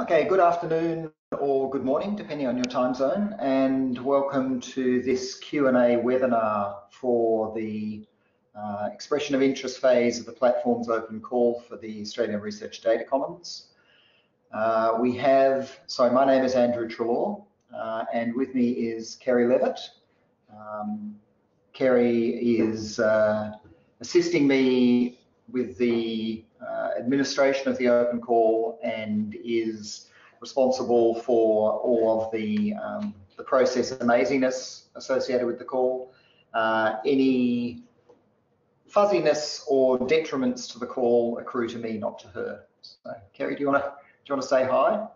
Okay, good afternoon or good morning, depending on your time zone, and welcome to this Q&A webinar for the uh, expression of interest phase of the platform's open call for the Australian Research Data Commons. Uh, we have, sorry, my name is Andrew Treloar, uh, and with me is Kerry Levitt. Um, Kerry is uh, assisting me with the uh, administration of the open call and is responsible for all of the, um, the process amaziness associated with the call. Uh, any fuzziness or detriments to the call accrue to me, not to her. So, Kerry, do you want to do you want to say hi?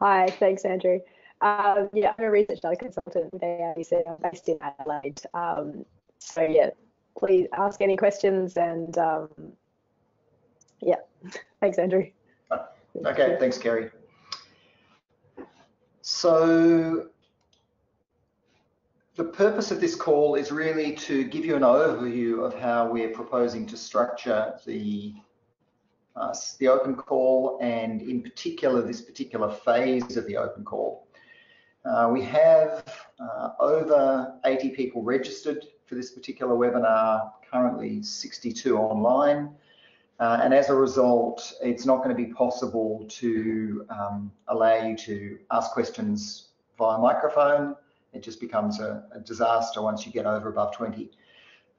Hi, thanks, Andrew. Um, yeah, I'm a research data consultant with ARDC. I'm based in Adelaide. Um, so yeah, please ask any questions and um, yeah, thanks, Andrew. Okay, thanks, Kerry. So the purpose of this call is really to give you an overview of how we're proposing to structure the uh, the open call and in particular this particular phase of the open call. Uh, we have uh, over 80 people registered for this particular webinar, currently 62 online. Uh, and as a result, it's not going to be possible to um, allow you to ask questions via microphone. It just becomes a, a disaster once you get over above 20.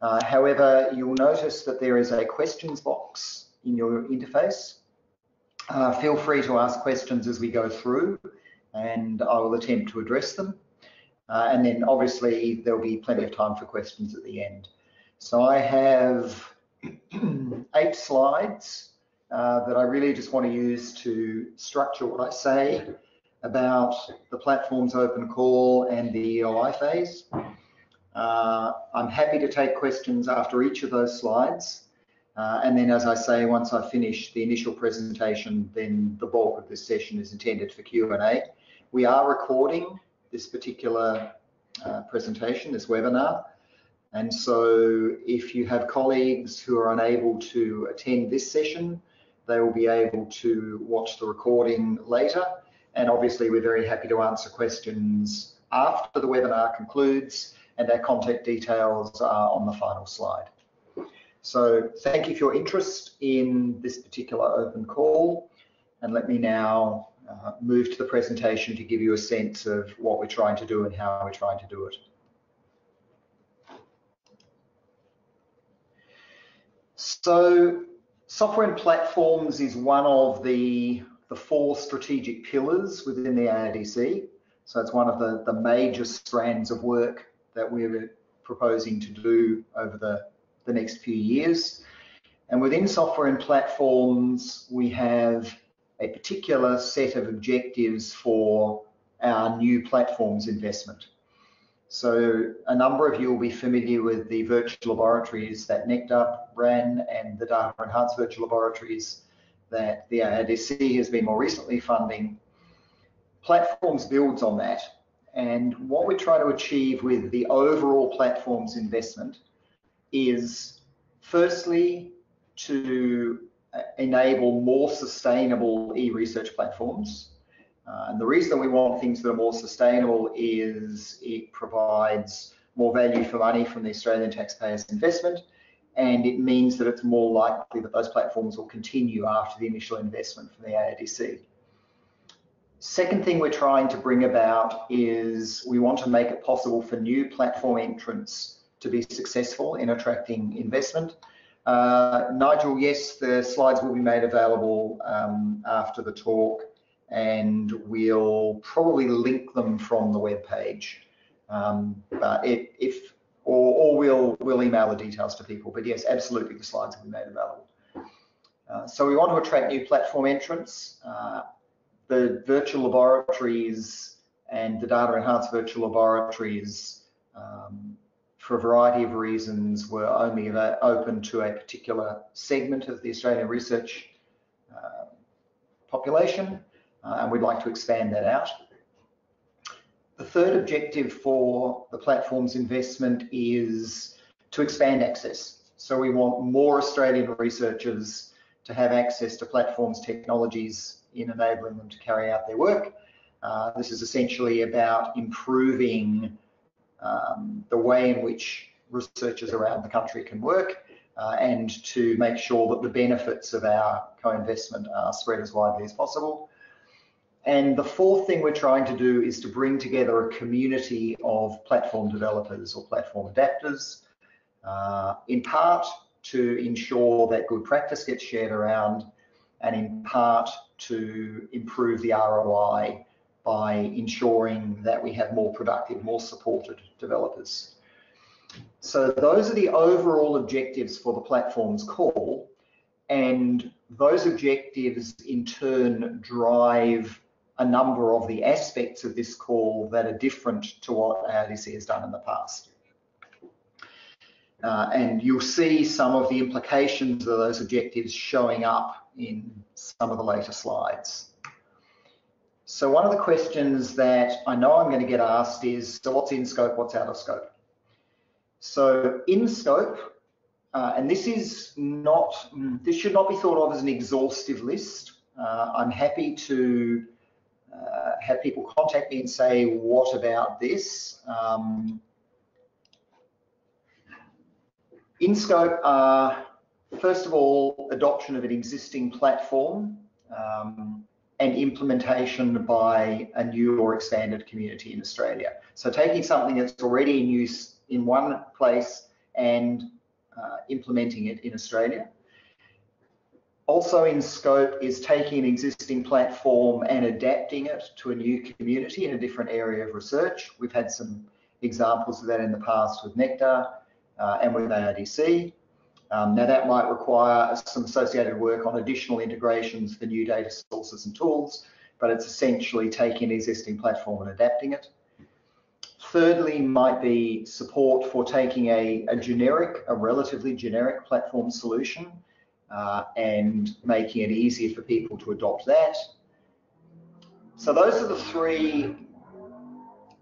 Uh, however, you'll notice that there is a questions box in your interface. Uh, feel free to ask questions as we go through and I will attempt to address them. Uh, and then obviously there'll be plenty of time for questions at the end. So I have eight slides uh, that I really just want to use to structure what I say about the platform's open call and the EOI phase. Uh, I'm happy to take questions after each of those slides. Uh, and then, as I say, once I finish the initial presentation, then the bulk of this session is intended for Q&A. We are recording this particular uh, presentation, this webinar, and so if you have colleagues who are unable to attend this session, they will be able to watch the recording later. And obviously, we're very happy to answer questions after the webinar concludes, and our contact details are on the final slide. So thank you for your interest in this particular open call. And let me now uh, move to the presentation to give you a sense of what we're trying to do and how we're trying to do it. So software and platforms is one of the, the four strategic pillars within the ARDC. So it's one of the, the major strands of work that we're proposing to do over the, the next few years. And within software and platforms, we have a particular set of objectives for our new platforms investment. So a number of you will be familiar with the virtual laboratories that Nectar ran and the data enhanced virtual laboratories that the ARDC has been more recently funding. Platforms builds on that. And what we're trying to achieve with the overall platforms investment is firstly to enable more sustainable e-research platforms uh, and the reason we want things that are more sustainable is it provides more value for money from the Australian taxpayers' investment, and it means that it's more likely that those platforms will continue after the initial investment from the ARDC. Second thing we're trying to bring about is we want to make it possible for new platform entrants to be successful in attracting investment. Uh, Nigel, yes, the slides will be made available um, after the talk and we'll probably link them from the web page. Um, but it, if or, or, we'll we'll email the details to people. But yes, absolutely, the slides will be made available. Uh, so we want to attract new platform entrants. Uh, the virtual laboratories and the data enhanced virtual laboratories, um, for a variety of reasons, were only open to a particular segment of the Australian research uh, population uh, and we'd like to expand that out. The third objective for the platform's investment is to expand access. So we want more Australian researchers to have access to platforms technologies in enabling them to carry out their work. Uh, this is essentially about improving um, the way in which researchers around the country can work uh, and to make sure that the benefits of our co-investment are spread as widely as possible. And the fourth thing we're trying to do is to bring together a community of platform developers or platform adapters, uh, in part to ensure that good practice gets shared around, and in part to improve the ROI by ensuring that we have more productive, more supported developers. So those are the overall objectives for the platform's call, and those objectives in turn drive a number of the aspects of this call that are different to what ARDC has done in the past. Uh, and you'll see some of the implications of those objectives showing up in some of the later slides. So one of the questions that I know I'm going to get asked is, so what's in scope, what's out of scope? So in scope, uh, and this is not, this should not be thought of as an exhaustive list. Uh, I'm happy to uh, have people contact me and say, what about this? Um, in scope are, first of all, adoption of an existing platform um, and implementation by a new or expanded community in Australia. So taking something that's already in use in one place and uh, implementing it in Australia. Also in scope is taking an existing platform and adapting it to a new community in a different area of research. We've had some examples of that in the past with Nectar uh, and with ARDC. Um, now that might require some associated work on additional integrations for new data sources and tools, but it's essentially taking an existing platform and adapting it. Thirdly, might be support for taking a, a generic, a relatively generic platform solution uh, and making it easier for people to adopt that. So those are the three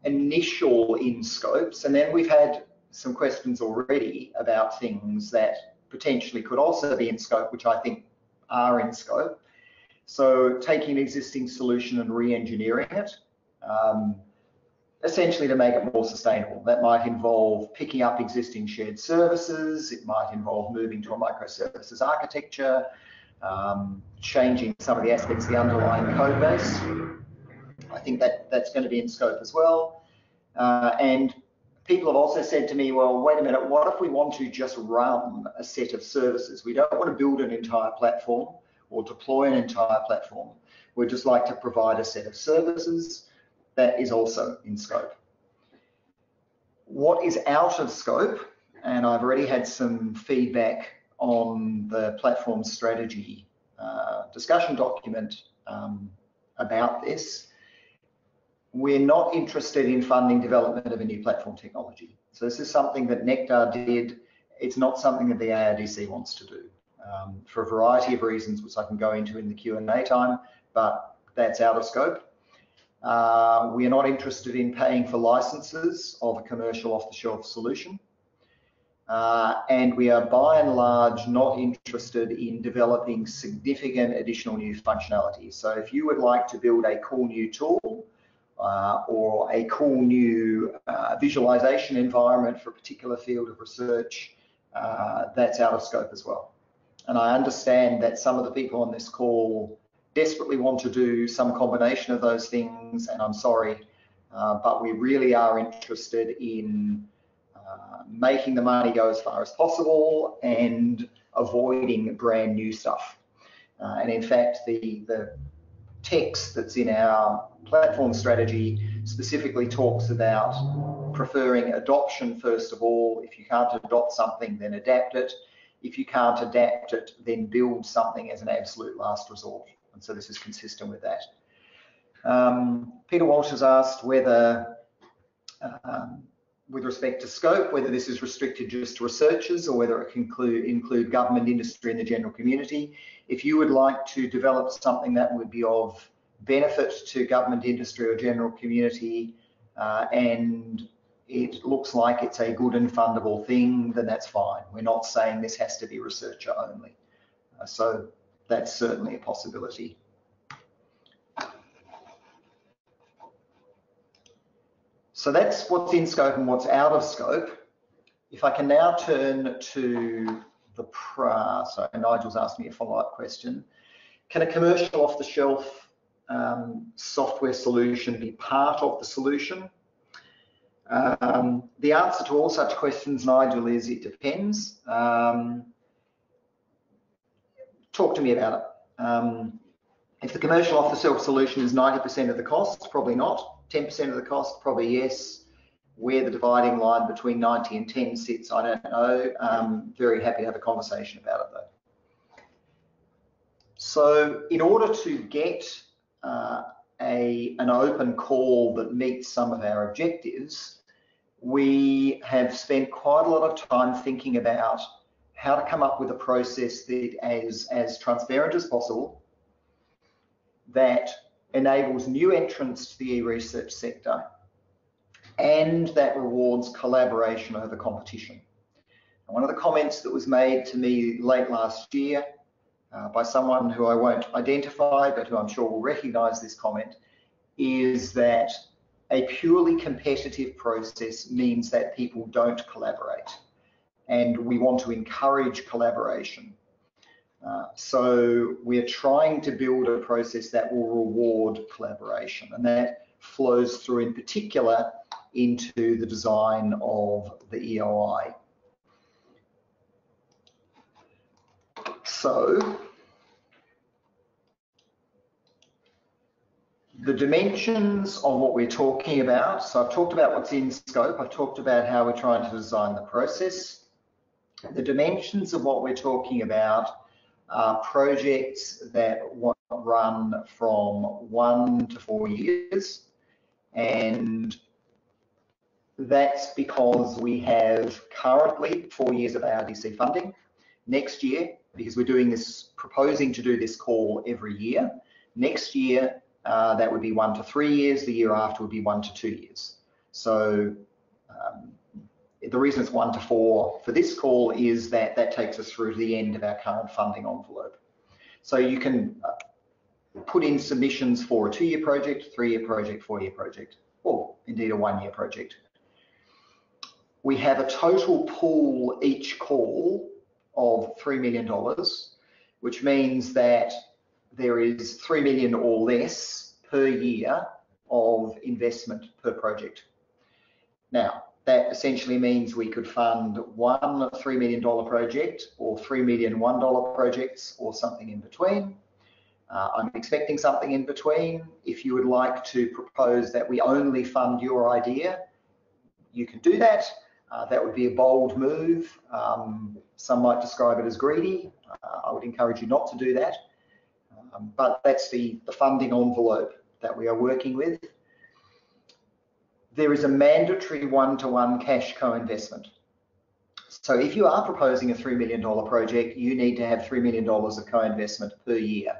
initial in scopes, and then we've had some questions already about things that potentially could also be in scope, which I think are in scope. So taking an existing solution and re-engineering it, um, essentially to make it more sustainable. That might involve picking up existing shared services. It might involve moving to a microservices architecture, um, changing some of the aspects of the underlying code base. I think that that's going to be in scope as well. Uh, and people have also said to me, well, wait a minute, what if we want to just run a set of services? We don't want to build an entire platform or deploy an entire platform. We'd just like to provide a set of services that is also in scope. What is out of scope, and I've already had some feedback on the platform strategy uh, discussion document um, about this, we're not interested in funding development of a new platform technology. So this is something that Nectar did. It's not something that the ARDC wants to do um, for a variety of reasons, which I can go into in the Q&A time, but that's out of scope. Uh, we are not interested in paying for licenses of a commercial off-the-shelf solution. Uh, and we are by and large not interested in developing significant additional new functionality. So if you would like to build a cool new tool uh, or a cool new uh, visualization environment for a particular field of research, uh, that's out of scope as well. And I understand that some of the people on this call desperately want to do some combination of those things, and I'm sorry, uh, but we really are interested in uh, making the money go as far as possible and avoiding brand new stuff. Uh, and in fact, the, the text that's in our platform strategy specifically talks about preferring adoption first of all. If you can't adopt something, then adapt it. If you can't adapt it, then build something as an absolute last resort. And so this is consistent with that. Um, Peter Walsh has asked whether, um, with respect to scope, whether this is restricted just to researchers or whether it can include, include government, industry and the general community. If you would like to develop something that would be of benefit to government, industry or general community uh, and it looks like it's a good and fundable thing, then that's fine. We're not saying this has to be researcher only. Uh, so that's certainly a possibility. So that's what's in scope and what's out of scope. If I can now turn to the, pra, so Nigel's asked me a follow-up question. Can a commercial off-the-shelf um, software solution be part of the solution? Um, the answer to all such questions, Nigel, is it depends. Um, talk to me about it. Um, if the commercial off-the-shelf solution is 90% of the cost, probably not. 10% of the cost, probably yes. Where the dividing line between 90 and 10 sits, I don't know. Um, very happy to have a conversation about it though. So in order to get uh, a, an open call that meets some of our objectives, we have spent quite a lot of time thinking about how to come up with a process that is as transparent as possible, that enables new entrants to the e-research sector, and that rewards collaboration over competition. And one of the comments that was made to me late last year uh, by someone who I won't identify, but who I'm sure will recognise this comment, is that a purely competitive process means that people don't collaborate. And we want to encourage collaboration. Uh, so we're trying to build a process that will reward collaboration. And that flows through in particular into the design of the EOI. So the dimensions of what we're talking about. So I've talked about what's in scope. I've talked about how we're trying to design the process. The dimensions of what we're talking about are projects that run from one to four years. And that's because we have currently four years of ARDC funding. Next year, because we're doing this, proposing to do this call every year, next year uh, that would be one to three years. The year after would be one to two years. So um, the reason it's one to four for this call is that that takes us through to the end of our current funding envelope. So you can uh, put in submissions for a two-year project, three-year project, four-year project, or indeed a one-year project. We have a total pool each call of $3 million, which means that there is 3 million or less per year of investment per project. Now, that essentially means we could fund one $3 million project or $3 million $1 projects or something in between. Uh, I'm expecting something in between. If you would like to propose that we only fund your idea, you can do that. Uh, that would be a bold move. Um, some might describe it as greedy. Uh, I would encourage you not to do that. Um, but that's the, the funding envelope that we are working with. There is a mandatory one-to-one cash co-investment. So if you are proposing a $3 million project, you need to have $3 million of co-investment per year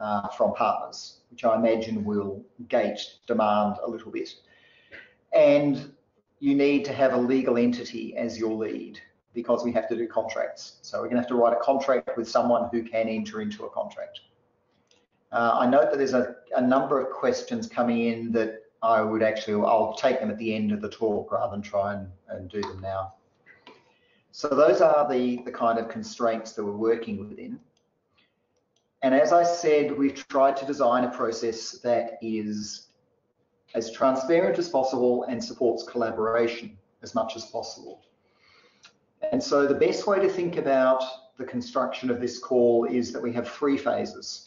uh, from partners, which I imagine will gate demand a little bit. And you need to have a legal entity as your lead because we have to do contracts. So we're going to have to write a contract with someone who can enter into a contract. Uh, I note that there's a, a, number of questions coming in that I would actually, I'll take them at the end of the talk rather than try and, and do them now. So those are the, the kind of constraints that we're working within. And as I said, we've tried to design a process that is as transparent as possible and supports collaboration as much as possible. And so the best way to think about the construction of this call is that we have three phases.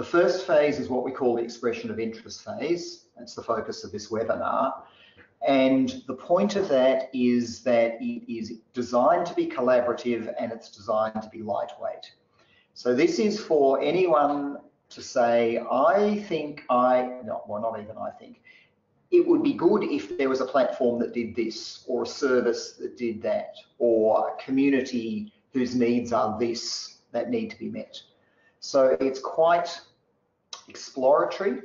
The first phase is what we call the expression of interest phase. That's the focus of this webinar. And the point of that is that it is designed to be collaborative and it's designed to be lightweight. So this is for anyone to say, I think I, no, well, not even I think, it would be good if there was a platform that did this or a service that did that or a community whose needs are this that need to be met. So it's quite exploratory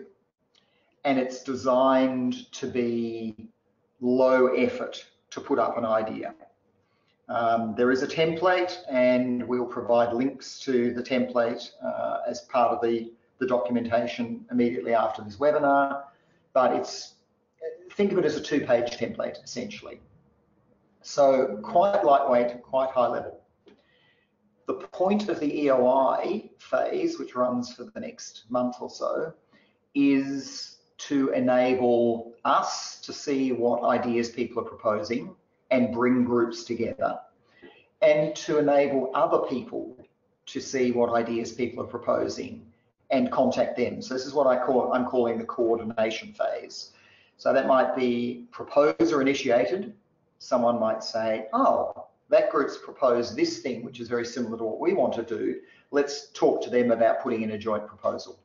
and it's designed to be low effort to put up an idea. Um, there is a template and we'll provide links to the template uh, as part of the, the documentation immediately after this webinar, but it's think of it as a two-page template, essentially. So quite lightweight, quite high level. The point of the EOI phase, which runs for the next month or so, is to enable us to see what ideas people are proposing and bring groups together, and to enable other people to see what ideas people are proposing and contact them. So this is what I call I'm calling the coordination phase. So that might be proposer initiated. Someone might say, oh, that group's proposed this thing, which is very similar to what we want to do. Let's talk to them about putting in a joint proposal.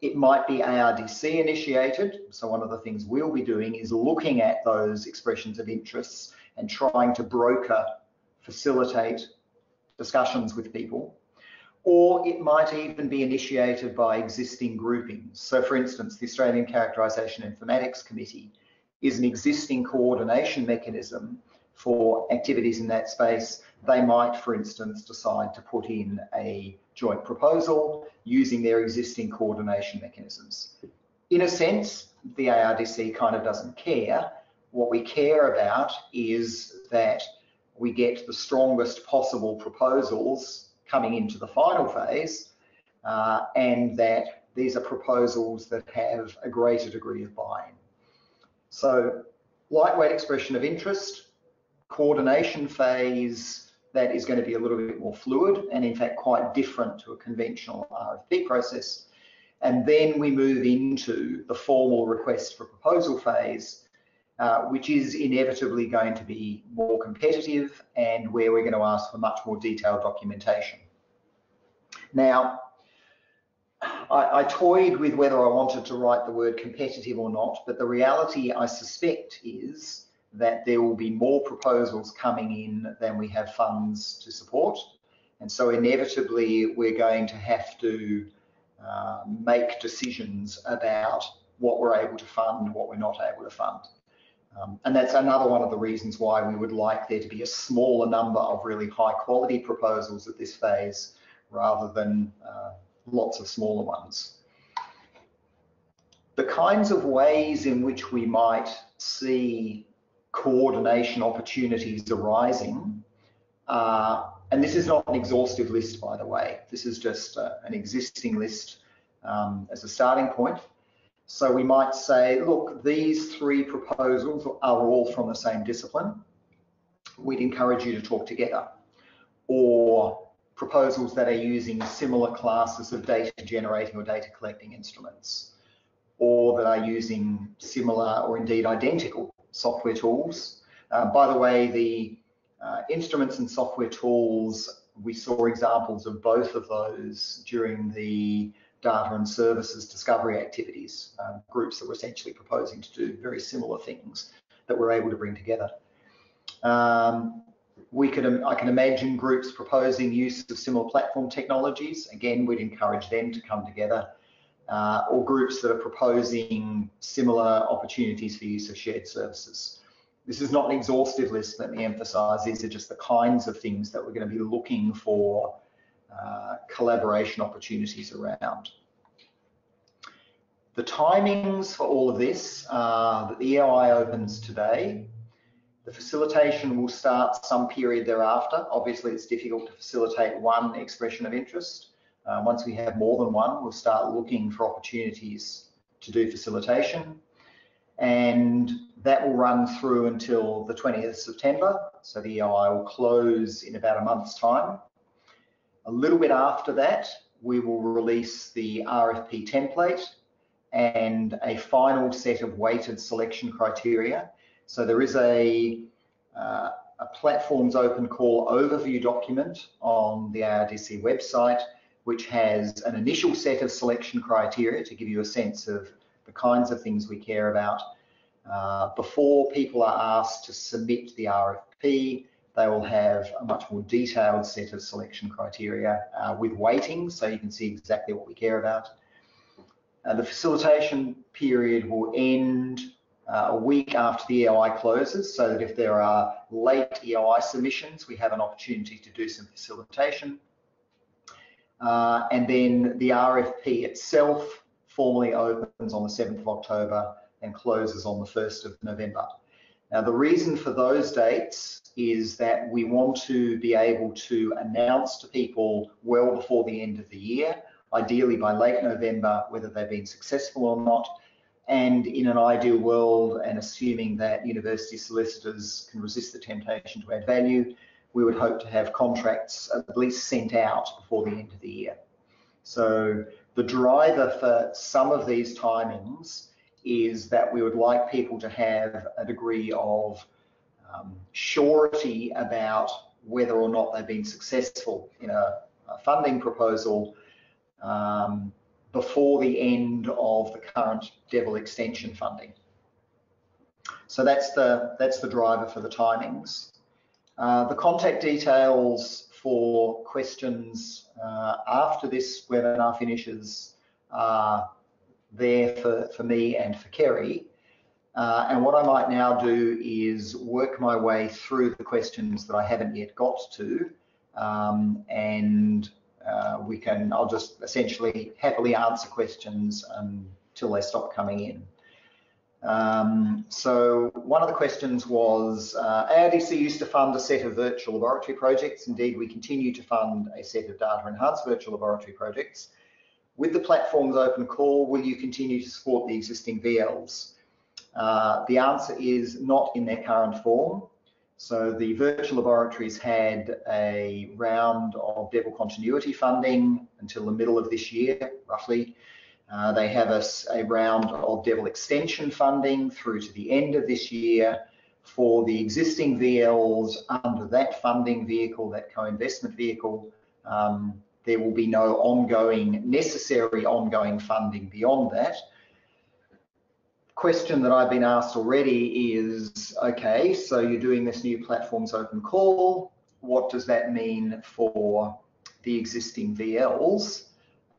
It might be ARDC initiated. So one of the things we'll be doing is looking at those expressions of interests and trying to broker, facilitate discussions with people. Or it might even be initiated by existing groupings. So for instance, the Australian Characterisation Informatics Committee is an existing coordination mechanism for activities in that space. They might, for instance, decide to put in a joint proposal using their existing coordination mechanisms. In a sense, the ARDC kind of doesn't care. What we care about is that we get the strongest possible proposals coming into the final phase uh, and that these are proposals that have a greater degree of buy-in. So lightweight expression of interest, coordination phase that is going to be a little bit more fluid and in fact quite different to a conventional RFP process. And then we move into the formal request for proposal phase, uh, which is inevitably going to be more competitive and where we're going to ask for much more detailed documentation. Now, I, I, toyed with whether I wanted to write the word competitive or not, but the reality I suspect is that there will be more proposals coming in than we have funds to support. And so inevitably, we're going to have to uh, make decisions about what we're able to fund, what we're not able to fund. Um, and that's another one of the reasons why we would like there to be a smaller number of really high quality proposals at this phase rather than uh, lots of smaller ones. The kinds of ways in which we might see coordination opportunities arising. Uh, and this is not an exhaustive list, by the way. This is just uh, an existing list um, as a starting point. So we might say, look, these three proposals are all from the same discipline. We'd encourage you to talk together. Or proposals that are using similar classes of data generating or data collecting instruments, or that are using similar or indeed identical software tools. Uh, by the way, the uh, instruments and software tools, we saw examples of both of those during the data and services discovery activities, um, groups that were essentially proposing to do very similar things that we're able to bring together. Um, we could, I can imagine groups proposing use of similar platform technologies. Again, we'd encourage them to come together uh, or groups that are proposing similar opportunities for use of shared services. This is not an exhaustive list, let me emphasize. These are just the kinds of things that we're going to be looking for uh, collaboration opportunities around. The timings for all of this are that the EOI opens today. The facilitation will start some period thereafter. Obviously, it's difficult to facilitate one expression of interest. Uh, once we have more than one, we'll start looking for opportunities to do facilitation. And that will run through until the 20th of September. So the EOI will close in about a month's time. A little bit after that, we will release the RFP template and a final set of weighted selection criteria. So there is a, uh, a platforms open call overview document on the ARDC website which has an initial set of selection criteria to give you a sense of the kinds of things we care about. Uh, before people are asked to submit the RFP, they will have a much more detailed set of selection criteria uh, with weightings, so you can see exactly what we care about. Uh, the facilitation period will end uh, a week after the EOI closes, so that if there are late EOI submissions, we have an opportunity to do some facilitation. Uh, and then the RFP itself formally opens on the 7th of October and closes on the 1st of November. Now, the reason for those dates is that we want to be able to announce to people well before the end of the year, ideally by late November, whether they've been successful or not. And in an ideal world, and assuming that university solicitors can resist the temptation to add value, we would hope to have contracts at least sent out before the end of the year. So the driver for some of these timings is that we would like people to have a degree of um, surety about whether or not they've been successful in a, a funding proposal um, before the end of the current DeVL extension funding. So that's the that's the driver for the timings. Uh, the contact details for questions uh, after this webinar finishes are there for, for me and for Kerry. Uh, and what I might now do is work my way through the questions that I haven't yet got to, um, and uh, we can, I'll just essentially happily answer questions until they stop coming in. Um, so one of the questions was, uh, used to fund a set of virtual laboratory projects. Indeed, we continue to fund a set of data enhanced virtual laboratory projects. With the platform's open call, will you continue to support the existing VLs? Uh, the answer is not in their current form. So the virtual laboratories had a round of DeVL continuity funding until the middle of this year, roughly. Uh, they have a, a, round of DeVL extension funding through to the end of this year. For the existing VLs under that funding vehicle, that co-investment vehicle, um, there will be no ongoing, necessary ongoing funding beyond that question that I've been asked already is, okay, so you're doing this new platforms open call. What does that mean for the existing VLs?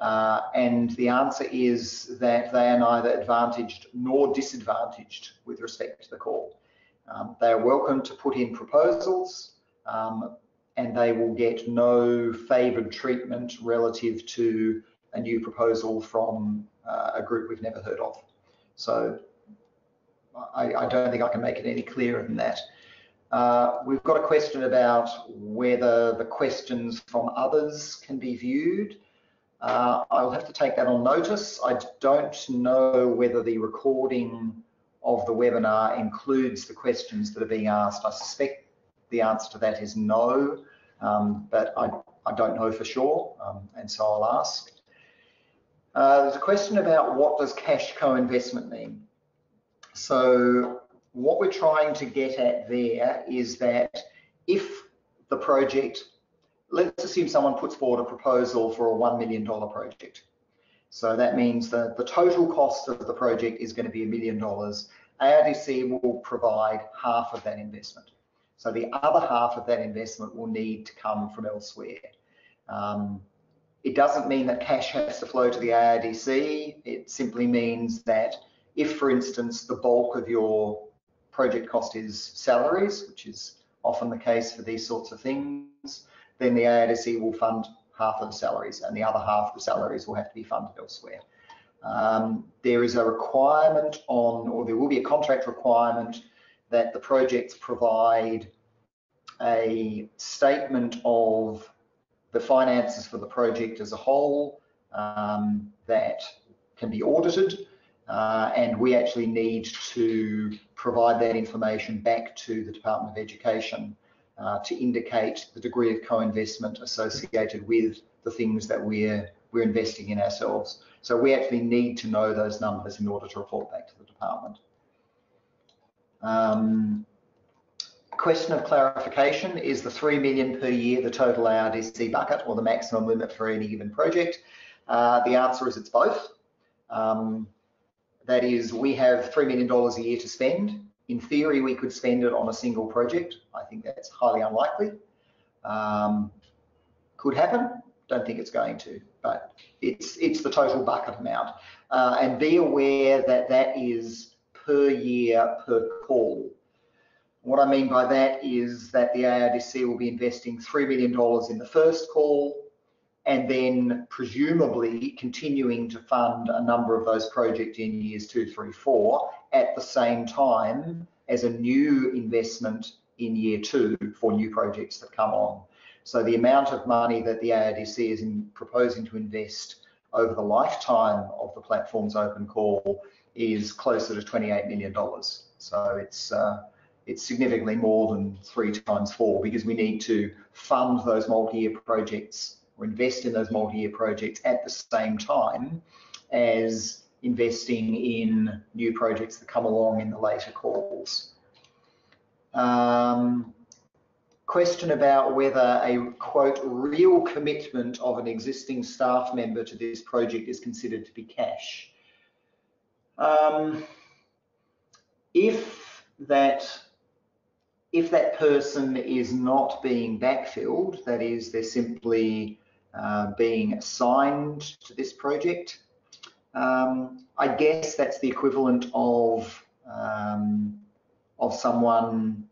Uh, and the answer is that they are neither advantaged nor disadvantaged with respect to the call. Um, they are welcome to put in proposals um, and they will get no favoured treatment relative to a new proposal from uh, a group we've never heard of. So I, I, don't think I can make it any clearer than that. Uh, we've got a question about whether the questions from others can be viewed. Uh, I'll have to take that on notice. I don't know whether the recording of the webinar includes the questions that are being asked. I suspect the answer to that is no, um, but I, I, don't know for sure, um, and so I'll ask. Uh, there's a question about what does cash co-investment mean? So what we're trying to get at there is that if the project, let's assume someone puts forward a proposal for a $1 million project. So that means that the total cost of the project is going to be a million dollars. ARDC will provide half of that investment. So the other half of that investment will need to come from elsewhere. Um, it doesn't mean that cash has to flow to the ARDC. It simply means that if, for instance, the bulk of your project cost is salaries, which is often the case for these sorts of things, then the ARDC will fund half of the salaries and the other half of the salaries will have to be funded elsewhere. Um, there is a requirement on, or there will be a contract requirement that the projects provide a statement of the finances for the project as a whole um, that can be audited uh, and we actually need to provide that information back to the Department of Education uh, to indicate the degree of co-investment associated with the things that we're we're investing in ourselves. So we actually need to know those numbers in order to report back to the department. Um, question of clarification, is the 3 million per year the total ARDC bucket or the maximum limit for any given project? Uh, the answer is it's both. Um, that is, we have $3 million a year to spend. In theory, we could spend it on a single project. I think that's highly unlikely. Um, could happen. Don't think it's going to, but it's it's the total bucket amount. Uh, and be aware that that is per year per call. What I mean by that is that the ARDC will be investing $3 million in the first call, and then presumably continuing to fund a number of those projects in years two, three, four at the same time as a new investment in year two for new projects that come on. So the amount of money that the ARDC is in proposing to invest over the lifetime of the platform's open call is closer to $28 million. So it's uh, it's significantly more than three times four because we need to fund those multi-year projects or invest in those multi-year projects at the same time as investing in new projects that come along in the later calls. Um, question about whether a quote real commitment of an existing staff member to this project is considered to be cash. Um, if that if that person is not being backfilled, that is, they're simply uh, being assigned to this project, um, I guess that's the equivalent of um, of someone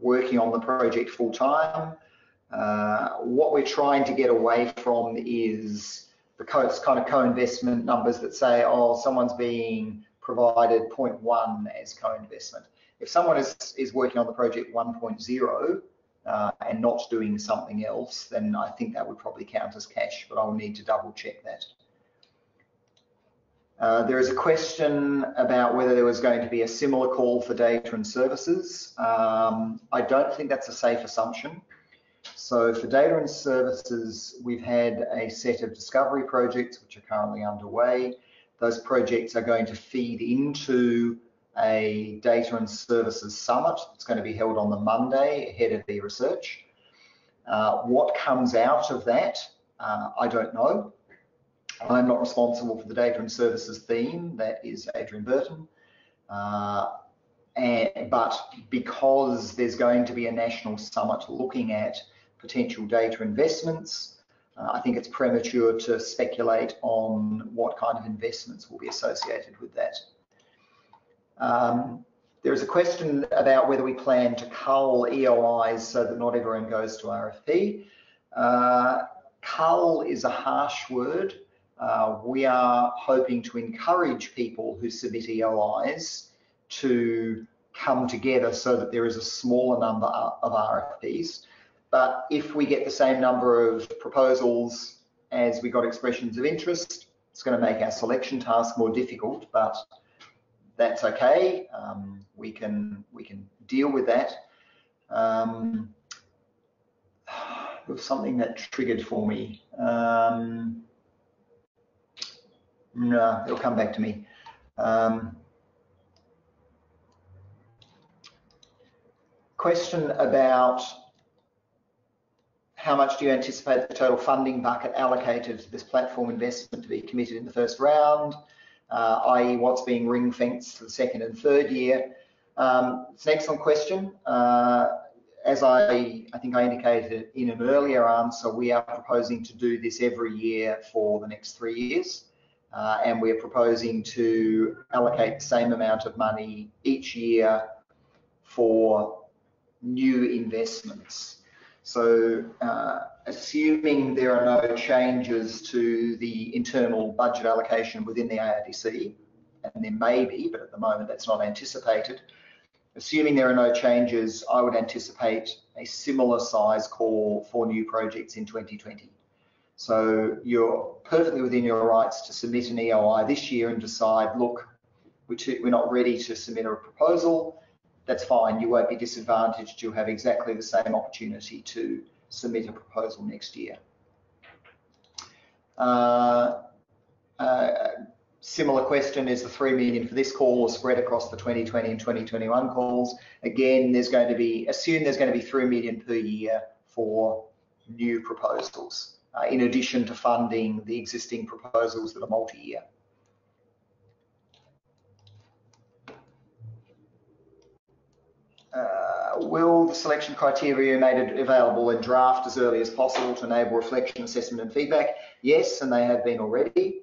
working on the project full time. Uh, what we're trying to get away from is the kind of co-investment numbers that say, oh, someone's being provided 0.1 as co-investment. If someone is, is working on the project 1.0 uh, and not doing something else, then I think that would probably count as cash, but I'll need to double check that. Uh, there is a question about whether there was going to be a similar call for data and services. Um, I don't think that's a safe assumption. So for data and services, we've had a set of discovery projects which are currently underway. Those projects are going to feed into a data and services summit. It's going to be held on the Monday ahead of the research. Uh, what comes out of that, uh, I don't know. I'm not responsible for the data and services theme, that is Adrian Burton. Uh, and, but because there's going to be a national summit looking at potential data investments, uh, I think it's premature to speculate on what kind of investments will be associated with that. Um, there is a question about whether we plan to cull EOIs so that not everyone goes to RFP. Uh, cull is a harsh word. Uh, we are hoping to encourage people who submit EOIs to come together so that there is a smaller number of RFPs. But if we get the same number of proposals as we got expressions of interest, it's going to make our selection task more difficult, but that's okay. Um, we can we can deal with that. Um, was something that triggered for me. Um, no, it'll come back to me. Um, question about how much do you anticipate the total funding bucket allocated to this platform investment to be committed in the first round, uh, i.e. what's being ring fenced for the second and third year? Um, it's an excellent question. Uh, as I, I think I indicated in an earlier answer, we are proposing to do this every year for the next three years uh, and we're proposing to allocate the same amount of money each year for new investments. So uh, assuming there are no changes to the internal budget allocation within the ARDC, and there may be, but at the moment that's not anticipated, assuming there are no changes, I would anticipate a similar size call for new projects in 2020. So you're perfectly within your rights to submit an EOI this year and decide, look, we're not ready to submit a proposal. That's fine. You won't be disadvantaged. You'll have exactly the same opportunity to submit a proposal next year. Uh, uh, similar question is the 3 million for this call or spread across the 2020 and 2021 calls. Again, there's going to be, assume there's going to be 3 million per year for new proposals uh, in addition to funding the existing proposals that are multi-year. Uh, will the selection criteria be made available in draft as early as possible to enable reflection, assessment and feedback? Yes, and they have been already.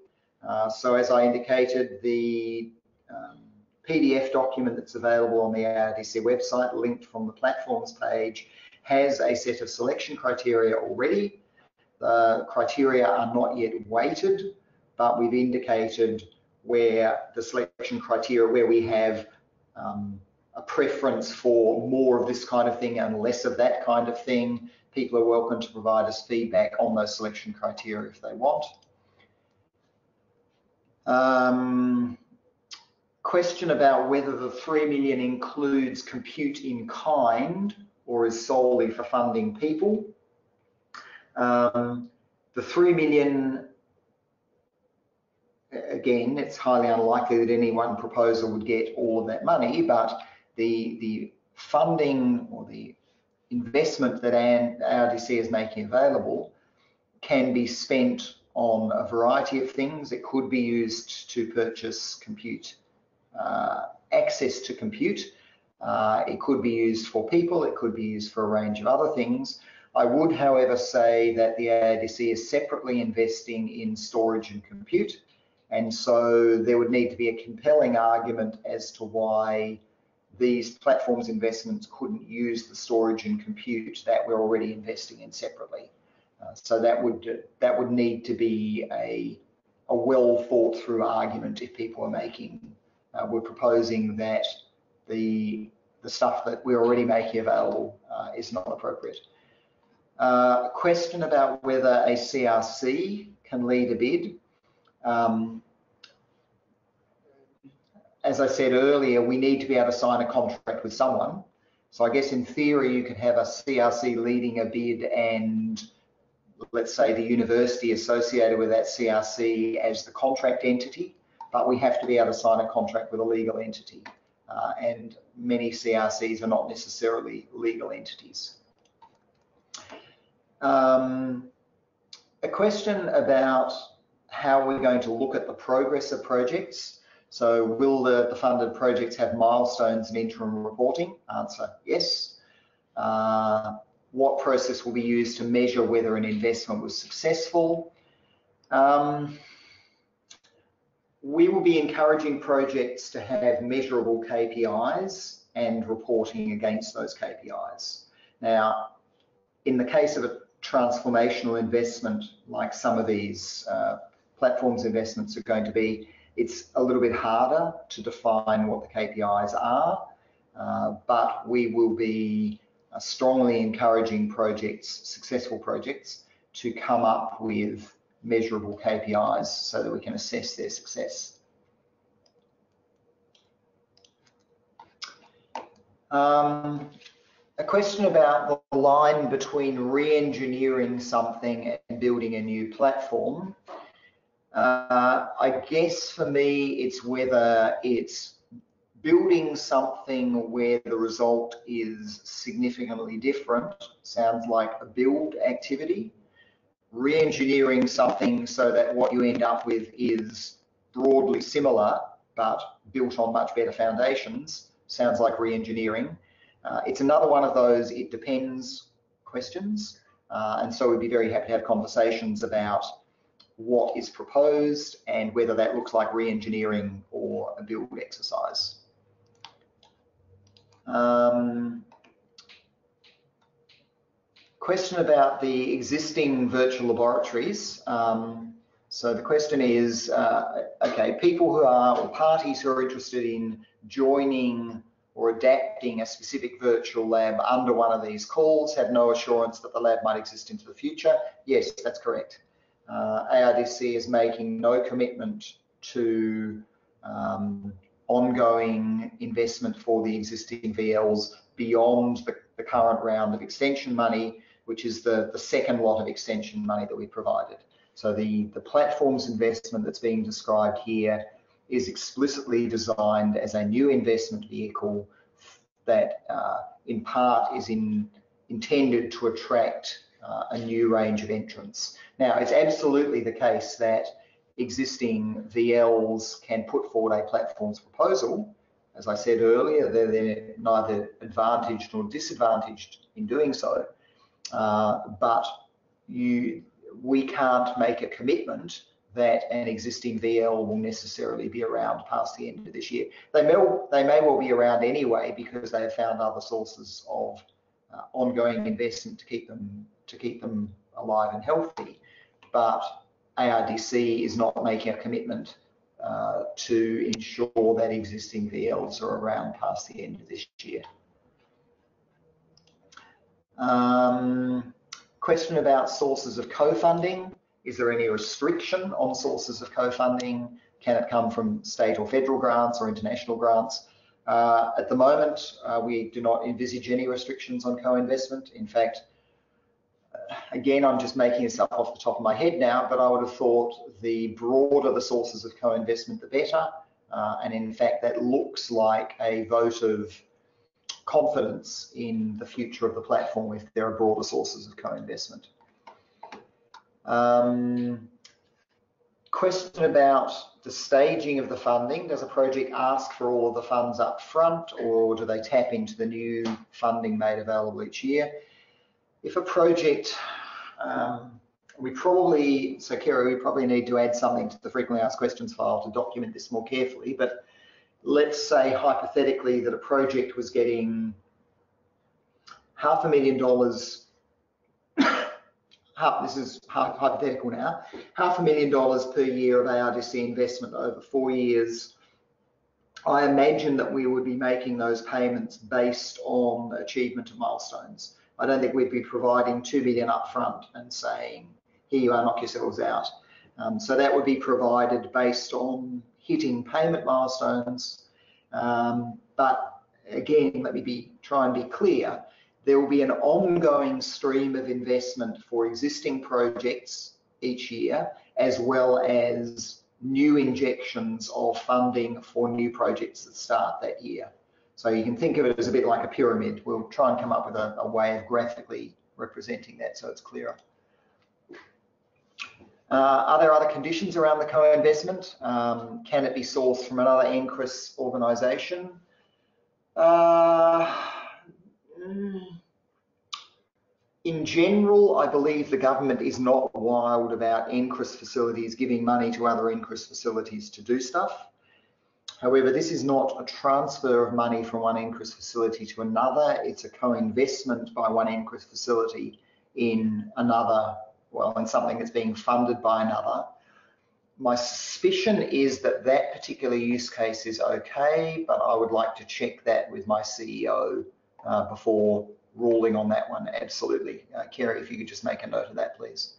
Uh, so as I indicated, the um, PDF document that's available on the ARDC website, linked from the platforms page, has a set of selection criteria already. The criteria are not yet weighted, but we've indicated where the selection criteria, where we have um, a preference for more of this kind of thing and less of that kind of thing, people are welcome to provide us feedback on those selection criteria if they want. Um, question about whether the 3 million includes compute in kind or is solely for funding people. Um, the 3 million, again, it's highly unlikely that any one proposal would get all of that money, but the, the funding or the investment that ARDC is making available can be spent on a variety of things. It could be used to purchase compute, uh, access to compute. Uh, it could be used for people. It could be used for a range of other things. I would, however, say that the ARDC is separately investing in storage and compute. And so there would need to be a compelling argument as to why these platforms investments couldn't use the storage and compute that we're already investing in separately. Uh, so that would that would need to be a a well thought through argument if people are making uh, we're proposing that the the stuff that we're already making available uh, is not appropriate. Uh, a question about whether a CRC can lead a bid. Um, as I said earlier, we need to be able to sign a contract with someone. So I guess in theory, you could have a CRC leading a bid and let's say the university associated with that CRC as the contract entity, but we have to be able to sign a contract with a legal entity. Uh, and many CRCs are not necessarily legal entities. Um, a question about how we're going to look at the progress of projects. So will the, the funded projects have milestones and interim reporting? Answer, yes. Uh, what process will be used to measure whether an investment was successful? Um, we will be encouraging projects to have measurable KPIs and reporting against those KPIs. Now, in the case of a transformational investment like some of these uh, platforms investments are going to be, it's a little bit harder to define what the KPIs are, uh, but we will be uh, strongly encouraging projects, successful projects, to come up with measurable KPIs so that we can assess their success. Um, a question about the line between re-engineering something and building a new platform. Uh, I guess for me, it's whether it's building something where the result is significantly different, sounds like a build activity. Re-engineering something so that what you end up with is broadly similar, but built on much better foundations, sounds like re-engineering. Uh, it's another one of those it depends questions. Uh, and so we'd be very happy to have conversations about what is proposed and whether that looks like re-engineering or a build exercise. Um, question about the existing virtual laboratories. Um, so the question is, uh, okay, people who are, or parties who are interested in joining or adapting a specific virtual lab under one of these calls have no assurance that the lab might exist into the future. Yes, that's correct uh, ARDC is making no commitment to um, ongoing investment for the existing VLs beyond the, the, current round of extension money, which is the, the second lot of extension money that we provided. So the, the platforms investment that's being described here is explicitly designed as a new investment vehicle that uh, in part is in, intended to attract uh, a new range of entrants. Now, it's absolutely the case that existing VLs can put forward a platforms proposal. As I said earlier, they're, they're neither advantaged nor disadvantaged in doing so. Uh, but you, we can't make a commitment that an existing VL will necessarily be around past the end of this year. They may, they may well be around anyway because they have found other sources of uh, ongoing investment to keep them to keep them alive and healthy, but ARDC is not making a commitment uh, to ensure that existing VLs are around past the end of this year. Um, question about sources of co-funding. Is there any restriction on sources of co-funding? Can it come from state or federal grants or international grants? Uh, at the moment, uh, we do not envisage any restrictions on co-investment. In fact, uh, again, I'm just making this up off the top of my head now, but I would have thought the broader the sources of co-investment, the better. Uh, and in fact, that looks like a vote of confidence in the future of the platform if there are broader sources of co-investment. Um, question about the staging of the funding. Does a project ask for all the funds up front or do they tap into the new funding made available each year? If a project, um, we probably, so Kerry, we probably need to add something to the frequently asked questions file to document this more carefully, but let's say hypothetically that a project was getting half a million dollars half, this is hypothetical now, half a million dollars per year of ARDC investment over four years. I imagine that we would be making those payments based on achievement of milestones. I don't think we'd be providing two million upfront and saying, here you are, knock yourselves out. Um, so that would be provided based on hitting payment milestones. Um, but again, let me be try and be clear there will be an ongoing stream of investment for existing projects each year, as well as new injections of funding for new projects that start that year. So you can think of it as a bit like a pyramid. We'll try and come up with a, a way of graphically representing that so it's clearer. Uh, are there other conditions around the co-investment? Um, can it be sourced from another NCRIS organisation? Uh, Mm. in general, I believe the government is not wild about NCRIS facilities giving money to other NCRIS facilities to do stuff. However, this is not a transfer of money from one NCRIS facility to another. It's a co-investment by one NCRIS facility in another, well, in something that's being funded by another. My suspicion is that that particular use case is okay, but I would like to check that with my CEO uh, before ruling on that one. Absolutely. Uh, Kerry, if you could just make a note of that, please.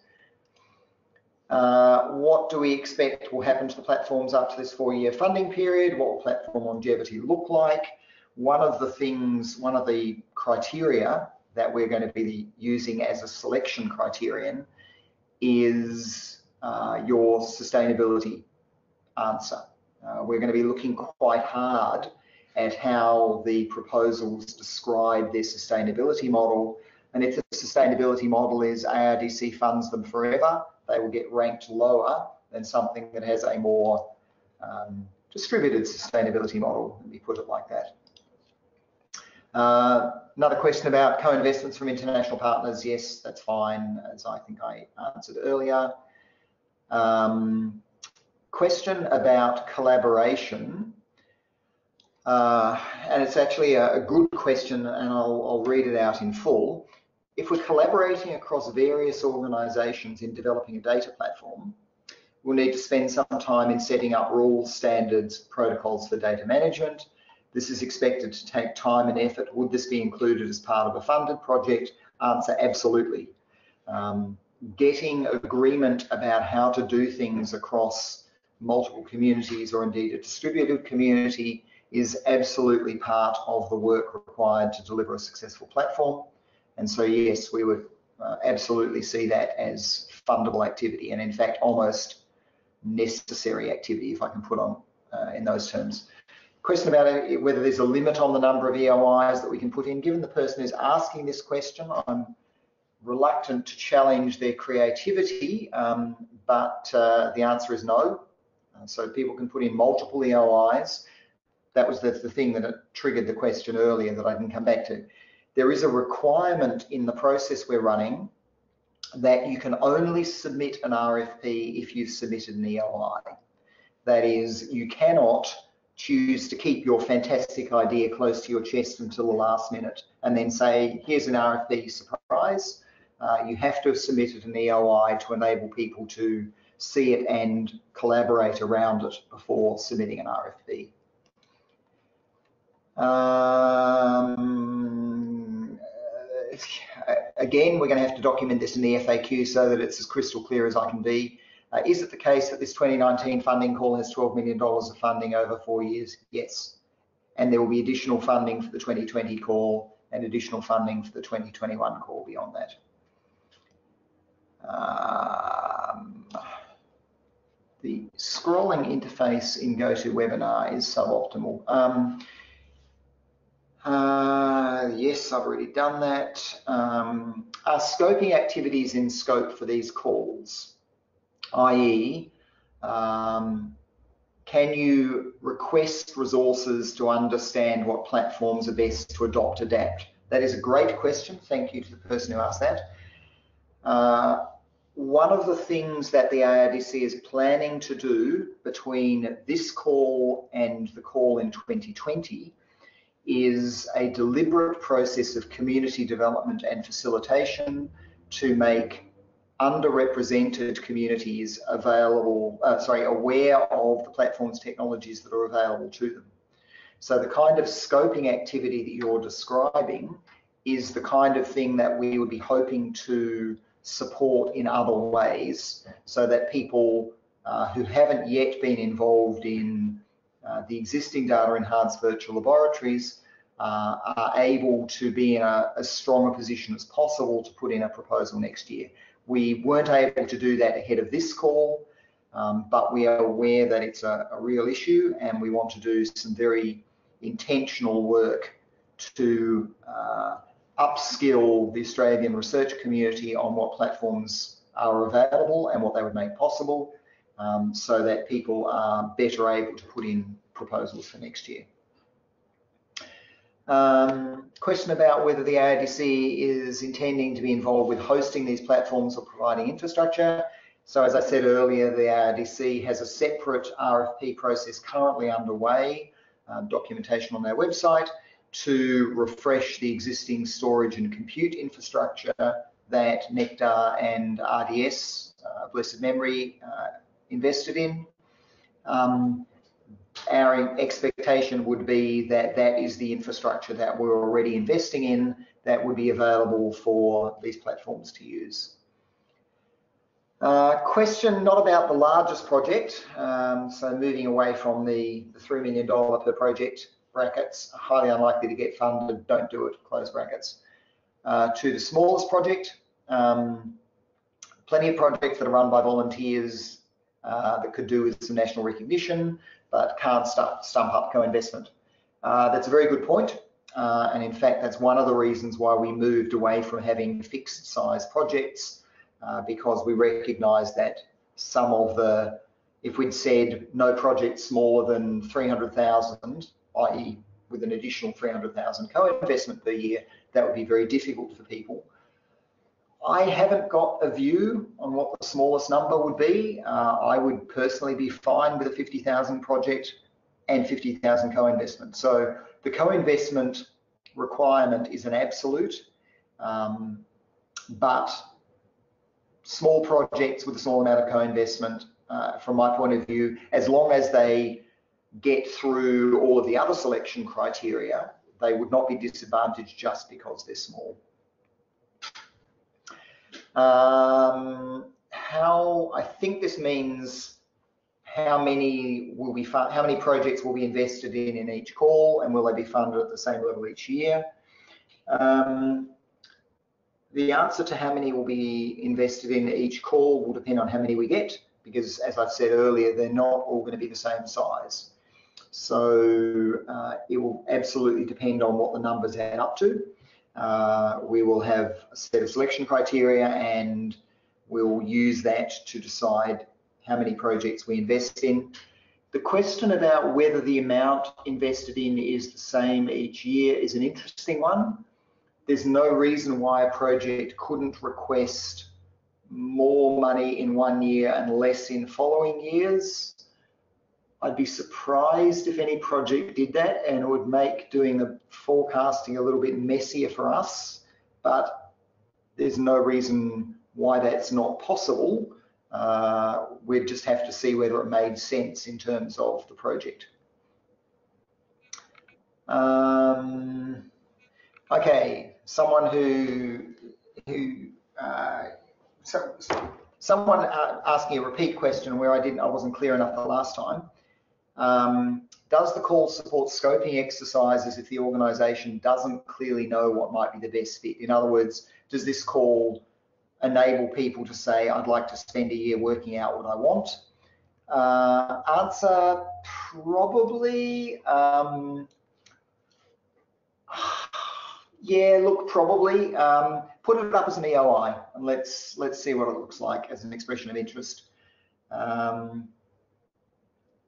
Uh, what do we expect will happen to the platforms after this four-year funding period? What will platform longevity look like? One of the things, one of the criteria that we're going to be using as a selection criterion is uh, your sustainability answer. Uh, we're going to be looking quite hard at how the proposals describe their sustainability model. And if the sustainability model is ARDC funds them forever, they will get ranked lower than something that has a more um, distributed sustainability model, let me put it like that. Uh, another question about co-investments from international partners. Yes, that's fine, as I think I answered earlier. Um, question about collaboration. Uh, and it's actually a, a good question, and I'll, I'll, read it out in full. If we're collaborating across various organisations in developing a data platform, we'll need to spend some time in setting up rules, standards, protocols for data management. This is expected to take time and effort. Would this be included as part of a funded project? Answer, absolutely. Um, getting agreement about how to do things across multiple communities or indeed a distributed community is absolutely part of the work required to deliver a successful platform. And so, yes, we would uh, absolutely see that as fundable activity and in fact almost necessary activity, if I can put on uh, in those terms. Question about uh, whether there's a limit on the number of EOIs that we can put in. Given the person who's asking this question, I'm reluctant to challenge their creativity, um, but uh, the answer is no. Uh, so people can put in multiple EOIs that was the, the thing that triggered the question earlier that I can come back to. There is a requirement in the process we're running that you can only submit an RFP if you've submitted an EOI. That is, you cannot choose to keep your fantastic idea close to your chest until the last minute and then say, here's an RFP surprise. uh, you have to have submitted an EOI to enable people to see it and collaborate around it before submitting an RFP. Um, again, we're going to have to document this in the FAQ so that it's as crystal clear as I can be. Uh, is it the case that this 2019 funding call has $12 million of funding over four years? Yes. And there will be additional funding for the 2020 call and additional funding for the 2021 call beyond that. Um, the scrolling interface in GoToWebinar is suboptimal. Um, uh, yes, I've already done that. Um, are scoping activities in scope for these calls? i.e., um, can you request resources to understand what platforms are best to adopt, adapt? That is a great question. Thank you to the person who asked that. Uh, one of the things that the ARDC is planning to do between this call and the call in 2020 is a deliberate process of community development and facilitation to make underrepresented communities available, uh, sorry, aware of the platforms technologies that are available to them. So the kind of scoping activity that you're describing is the kind of thing that we would be hoping to support in other ways so that people uh, who haven't yet been involved in the existing data enhanced virtual laboratories uh, are able to be in a, as strong a position as possible to put in a proposal next year. We weren't able to do that ahead of this call, um, but we are aware that it's a, a, real issue and we want to do some very intentional work to uh, upskill the Australian research community on what platforms are available and what they would make possible um, so that people are better able to put in proposals for next year. Um, question about whether the ARDC is intending to be involved with hosting these platforms or providing infrastructure. So as I said earlier, the ARDC has a separate RFP process currently underway, um, documentation on their website, to refresh the existing storage and compute infrastructure that Nectar and RDS, uh, blessed memory, uh, invested in. Um, our expectation would be that that is the infrastructure that we're already investing in that would be available for these platforms to use. Uh, question not about the largest project, um, so moving away from the, the $3 million per project brackets, highly unlikely to get funded, don't do it, close brackets, uh, to the smallest project. Um, plenty of projects that are run by volunteers uh, that could do with some national recognition but can't start, stump up co-investment. Uh, that's a very good point. Uh, and in fact, that's one of the reasons why we moved away from having fixed size projects uh, because we recognise that some of the, if we'd said no project smaller than 300,000, i.e. with an additional 300,000 co-investment per year, that would be very difficult for people. I haven't got a view on what the smallest number would be. Uh, I would personally be fine with a 50,000 project and 50,000 co-investment. So the co-investment requirement is an absolute, um, but small projects with a small amount of co-investment, uh, from my point of view, as long as they get through all of the other selection criteria, they would not be disadvantaged just because they're small. Um, how I think this means how many will be how many projects will be invested in in each call, and will they be funded at the same level each year? Um, the answer to how many will be invested in each call will depend on how many we get, because as I've said earlier, they're not all going to be the same size. So uh, it will absolutely depend on what the numbers add up to. Uh, we will have a set of selection criteria and we'll use that to decide how many projects we invest in. The question about whether the amount invested in is the same each year is an interesting one. There's no reason why a project couldn't request more money in one year and less in following years. I'd be surprised if any project did that and it would make doing the forecasting a little bit messier for us. But there's no reason why that's not possible. Uh, we'd just have to see whether it made sense in terms of the project. Um, okay, someone who who uh, so, someone uh, asking a repeat question where I didn't I wasn't clear enough the last time. Um, does the call support scoping exercises if the organisation doesn't clearly know what might be the best fit? In other words, does this call enable people to say, I'd like to spend a year working out what I want? Uh, answer, probably. Um, yeah, look, probably. Um, put it up as an EOI and let's let's see what it looks like as an expression of interest. Um,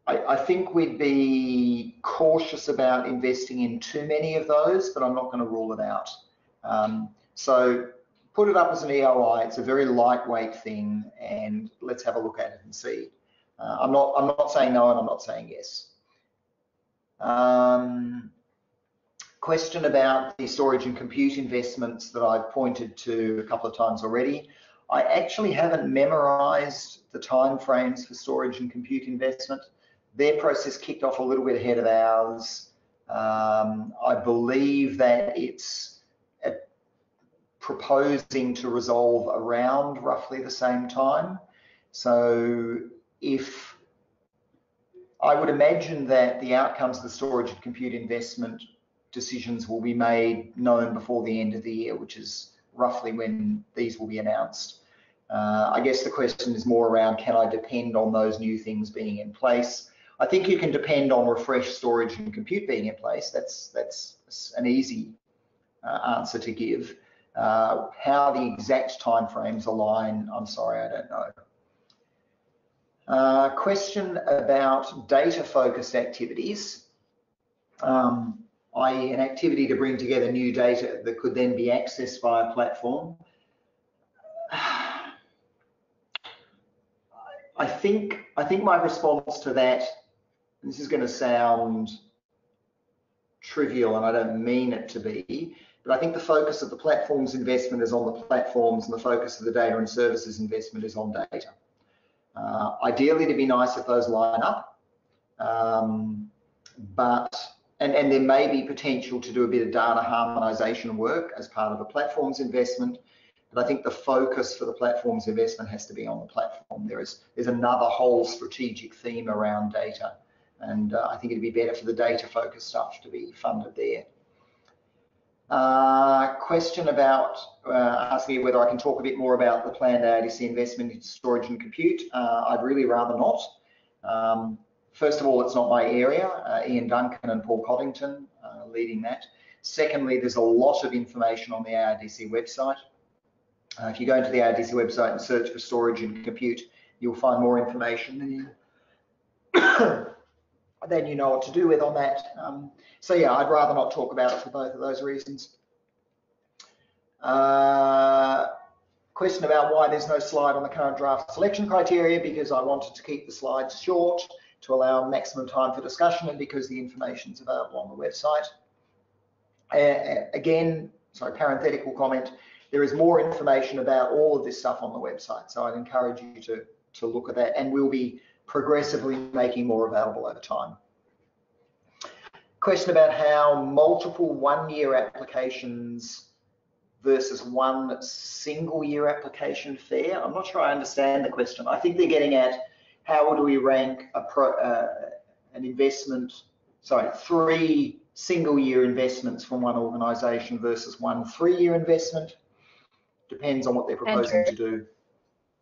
I, I, think we'd be cautious about investing in too many of those, but I'm not going to rule it out. Um, so put it up as an EOI. It's a very lightweight thing, and let's have a look at it and see. Uh, I'm not I'm not saying no, and I'm not saying yes. Um, question about the storage and compute investments that I've pointed to a couple of times already. I actually haven't memorized the timeframes for storage and compute investment. Their process kicked off a little bit ahead of ours. Um, I believe that it's proposing to resolve around roughly the same time. So if I would imagine that the outcomes of the storage and compute investment decisions will be made known before the end of the year, which is roughly when these will be announced. Uh, I guess the question is more around can I depend on those new things being in place? I think you can depend on refresh storage and compute being in place. That's that's an easy uh, answer to give. Uh, how the exact timeframes align, I'm sorry, I don't know. Uh, question about data-focused activities, um, i.e. an activity to bring together new data that could then be accessed via a platform. I think I think my response to that, this is going to sound trivial and I don't mean it to be, but I think the focus of the platform's investment is on the platforms and the focus of the data and services investment is on data. Uh, ideally, it'd be nice if those line up, um, but and, and there may be potential to do a bit of data harmonization work as part of the platform's investment. But I think the focus for the platform's investment has to be on the platform. There is there's another whole strategic theme around data, and uh, I think it'd be better for the data focused stuff to be funded there. Uh, question about uh, asking whether I can talk a bit more about the planned ARDC investment in storage and compute. Uh, I'd really rather not. Um, first of all, it's not my area. Uh, Ian Duncan and Paul Coddington uh, leading that. Secondly, there's a lot of information on the ARDC website. Uh, if you go into the ARDC website and search for storage and compute, you'll find more information than you know what to do with on that. Um, so yeah, I'd rather not talk about it for both of those reasons. Uh, question about why there's no slide on the current draft selection criteria because I wanted to keep the slides short to allow maximum time for discussion and because the information is available on the website. Uh, again, sorry, parenthetical comment, there is more information about all of this stuff on the website. So I'd encourage you to, to look at that and we'll be progressively making more available over time question about how multiple one-year applications versus one single year application fare. I'm not sure I understand the question. I think they're getting at how would we rank a pro, uh, an investment, sorry, three single year investments from one organisation versus one three year investment. Depends on what they're proposing Andrew. to do.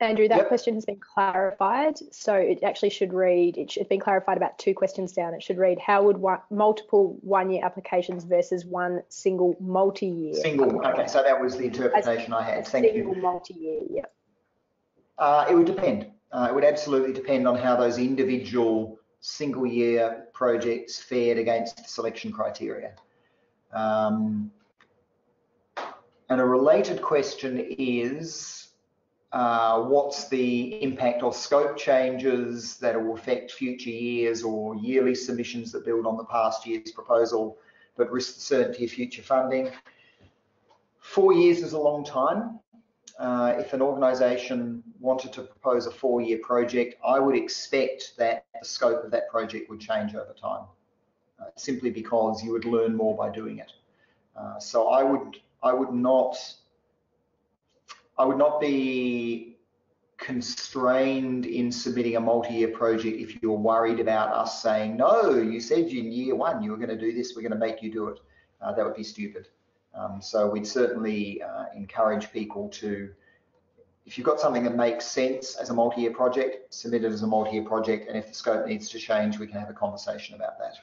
Andrew, that yep. question has been clarified. So it actually should read, it has been clarified about two questions down. It should read, how would one, multiple one-year applications versus one single multi-year? Single, okay, so that was the interpretation As, I had. Thank single you. Single multi-year, yeah. Uh, it would depend. Uh, it would absolutely depend on how those individual single-year projects fared against the selection criteria. Um, and a related question is, uh, what's the impact of scope changes that will affect future years or yearly submissions that build on the past year's proposal but risk the certainty of future funding. Four years is a long time. uh, if an organisation wanted to propose a four-year project, I would expect that the scope of that project would change over time, uh, simply because you would learn more by doing it. Uh, so I would I would not I would not be constrained in submitting a multi-year project if you're worried about us saying no. You said in year one you were going to do this. We're going to make you do it. Uh, that would be stupid. Um, so we'd certainly uh, encourage people to, if you've got something that makes sense as a multi-year project, submit it as a multi-year project, and if the scope needs to change, we can have a conversation about that.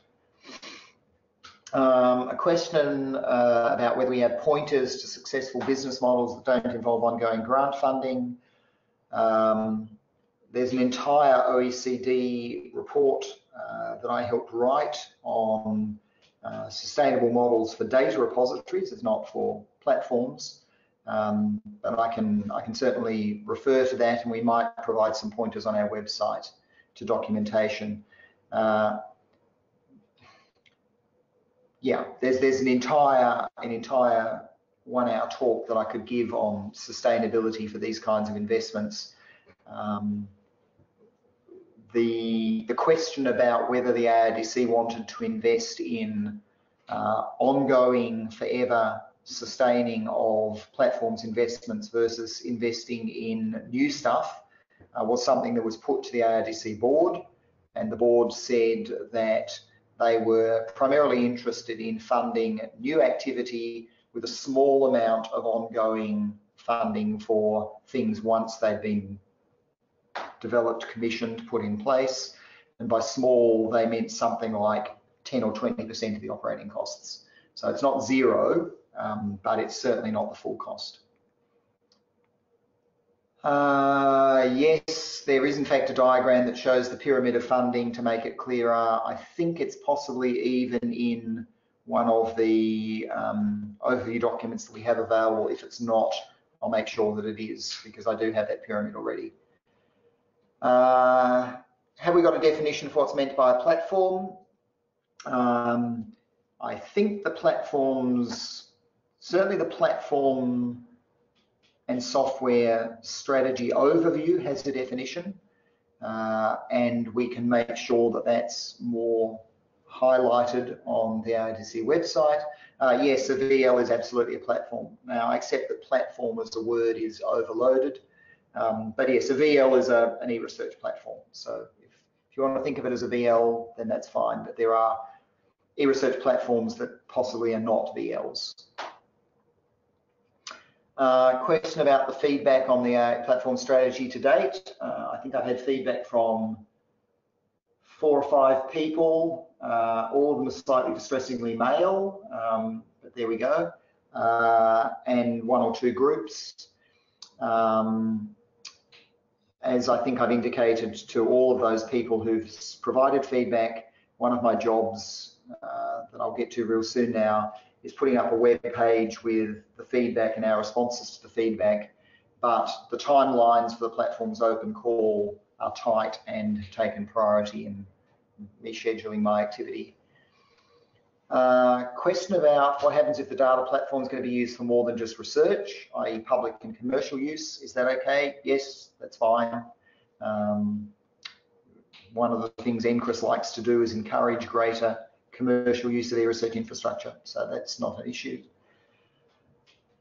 Um, a question uh, about whether we have pointers to successful business models that don't involve ongoing grant funding. Um, there's an entire OECD report uh, that I helped write on uh, sustainable models for data repositories, it's not for platforms. Um, but I can I can certainly refer to that, and we might provide some pointers on our website to documentation. Uh, yeah, there's there's an entire an entire one-hour talk that I could give on sustainability for these kinds of investments. Um, the, the question about whether the ARDC wanted to invest in uh, ongoing, forever sustaining of platforms investments versus investing in new stuff uh, was something that was put to the ARDC board. And the board said that they were primarily interested in funding new activity with a small amount of ongoing funding for things once they've been developed, commissioned, put in place. And by small, they meant something like 10 or 20% of the operating costs. So it's not zero, um, but it's certainly not the full cost. Uh, yes, there is in fact a diagram that shows the pyramid of funding to make it clearer. I think it's possibly even in one of the um, overview documents that we have available. If it's not, I'll make sure that it is because I do have that pyramid already. Uh, have we got a definition for what's meant by a platform? Um, I think the platforms, certainly the platform and software strategy overview has a definition, uh, and we can make sure that that's more highlighted on the ARDC website. Uh, yes, a VL is absolutely a platform. Now, I accept that platform as a word is overloaded. Um, but yes, a VL is a, an e-research platform. So if, if you want to think of it as a VL, then that's fine. But there are e-research platforms that possibly are not VLs. Uh, question about the feedback on the uh, platform strategy to date. Uh, I think I've had feedback from four or five people. Uh, all of them are slightly distressingly male, um, but there we go. Uh, and one or two groups. Um, as I think I've indicated to all of those people who've provided feedback, one of my jobs uh, that I'll get to real soon now is putting up a web page with the feedback and our responses to the feedback. But the timelines for the platform's open call are tight and taken priority in me scheduling my activity. Uh, question about what happens if the data platform is going to be used for more than just research, i.e. public and commercial use. Is that okay? Yes, that's fine. Um, one of the things NCRIS likes to do is encourage greater commercial use of their research infrastructure, so that's not an issue.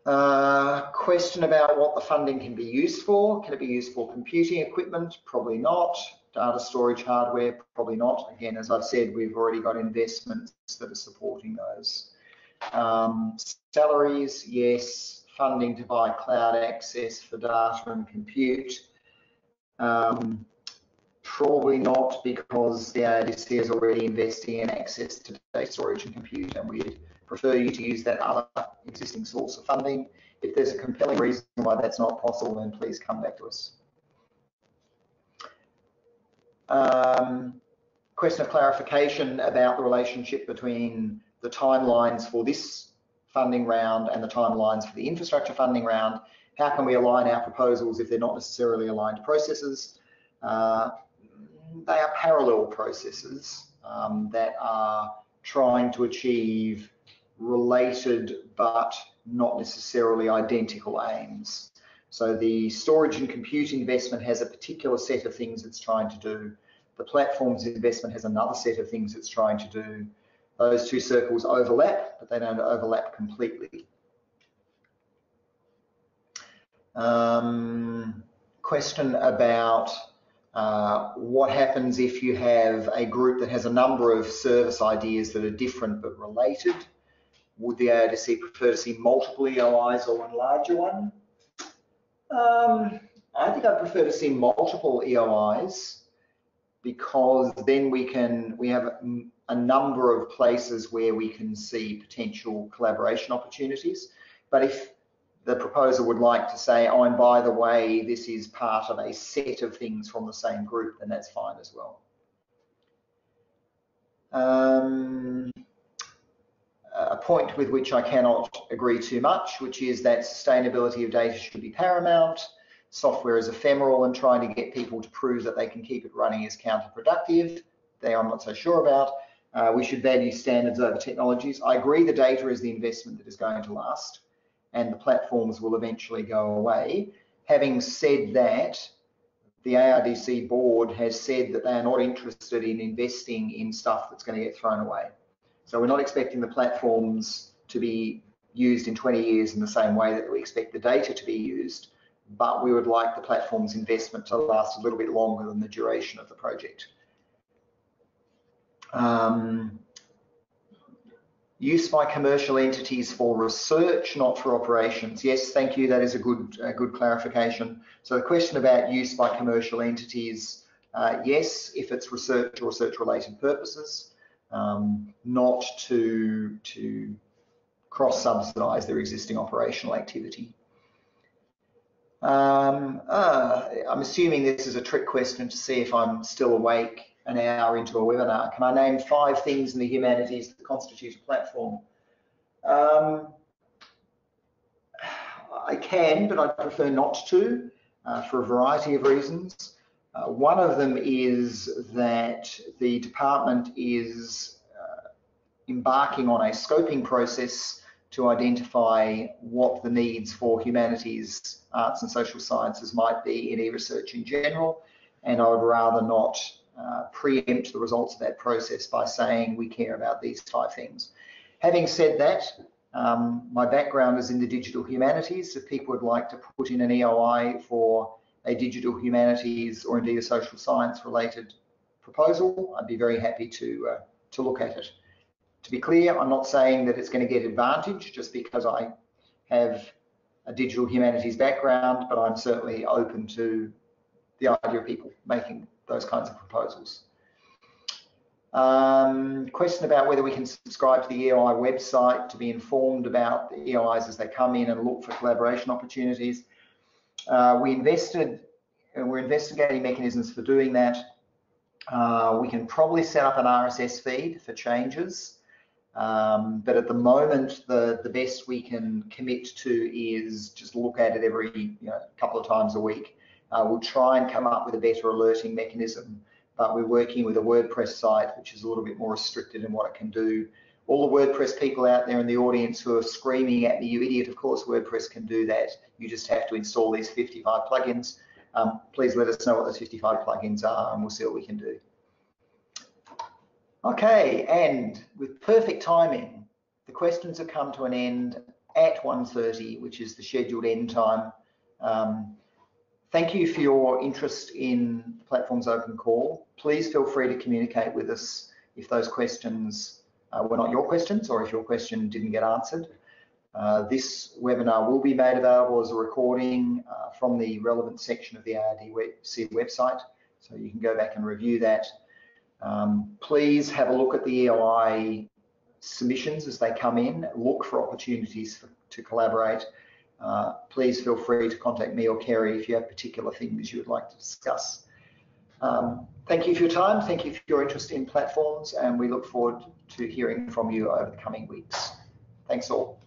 Uh, question about what the funding can be used for. Can it be used for computing equipment? Probably not data storage hardware, probably not. Again, as I've said, we've already got investments that are supporting those. Um, salaries, yes. Funding to buy cloud access for data and compute. Um, probably not because the ARDC is already investing in access to data storage and compute and we'd prefer you to use that other existing source of funding. If there's a compelling reason why that's not possible, then please come back to us. Um, question of clarification about the relationship between the timelines for this funding round and the timelines for the infrastructure funding round. How can we align our proposals if they're not necessarily aligned processes? Uh, they are parallel processes um, that are trying to achieve related but not necessarily identical aims. So the storage and compute investment has a particular set of things it's trying to do. The platforms investment has another set of things it's trying to do. Those two circles overlap, but they don't overlap completely. Um, question about uh, what happens if you have a group that has a number of service ideas that are different but related? Would the ARDC prefer to see multiple EOIs or one larger one? Um, I think I'd prefer to see multiple EOIs because then we can we have a number of places where we can see potential collaboration opportunities. But if the proposer would like to say, oh, and by the way, this is part of a set of things from the same group, then that's fine as well. Um, a point with which I cannot agree too much, which is that sustainability of data should be paramount. Software is ephemeral and trying to get people to prove that they can keep it running is counterproductive. There I'm not so sure about. Uh, we should value standards over technologies. I agree the data is the investment that is going to last and the platforms will eventually go away. Having said that, the ARDC board has said that they are not interested in investing in stuff that's going to get thrown away. So we're not expecting the platforms to be used in 20 years in the same way that we expect the data to be used, but we would like the platform's investment to last a little bit longer than the duration of the project. Um, use by commercial entities for research, not for operations. Yes, thank you. That is a good, a good clarification. So the question about use by commercial entities, uh, yes, if it's research or research-related purposes, um, not to, to cross-subsidise their existing operational activity. Um, uh, I'm assuming this is a trick question to see if I'm still awake an hour into a webinar. Can I name five things in the humanities that constitute a platform? Um, I can, but I prefer not to uh, for a variety of reasons. Uh, one of them is that the department is uh, embarking on a scoping process to identify what the needs for humanities, arts and social sciences might be in e-research in general, and I would rather not uh, preempt the results of that process by saying we care about these five things. Having said that, um, my background is in the digital humanities. If people would like to put in an EOI for a digital humanities or indeed a social science related proposal, I'd be very happy to, uh, to look at it. To be clear, I'm not saying that it's going to get advantage just because I have a digital humanities background, but I'm certainly open to the idea of people making those kinds of proposals. Um, question about whether we can subscribe to the EOI website to be informed about the EOIs as they come in and look for collaboration opportunities. Uh, we invested, we're investigating mechanisms for doing that. Uh, we can probably set up an RSS feed for changes, um, but at the moment, the, the best we can commit to is just look at it every you know, couple of times a week. Uh, we'll try and come up with a better alerting mechanism, but we're working with a WordPress site, which is a little bit more restricted in what it can do. All the WordPress people out there in the audience who are screaming at me, you idiot, of course WordPress can do that. You just have to install these 55 plugins. Um, please let us know what those 55 plugins are and we'll see what we can do. Okay, and with perfect timing, the questions have come to an end at 1.30, which is the scheduled end time. Um, Thank you for your interest in the Platforms Open Call. Please feel free to communicate with us if those questions uh, were not your questions or if your question didn't get answered. Uh, this webinar will be made available as a recording uh, from the relevant section of the ARDC website, so you can go back and review that. Um, please have a look at the EOI submissions as they come in, look for opportunities for, to collaborate uh, please feel free to contact me or Kerry if you have particular things you would like to discuss. Um, thank you for your time. Thank you for your interest in platforms, and we look forward to hearing from you over the coming weeks. Thanks all.